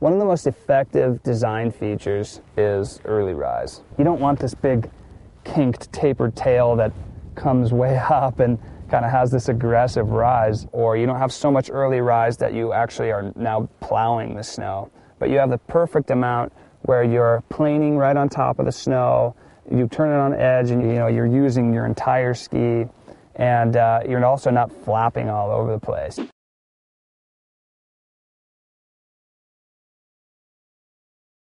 One of the most effective design features is early rise. You don't want this big kinked tapered tail that comes way up and kind of has this aggressive rise, or you don't have so much early rise that you actually are now plowing the snow. But you have the perfect amount where you're planing right on top of the snow, you turn it on edge, and you know you're using your entire ski, and uh, you're also not flapping all over the place.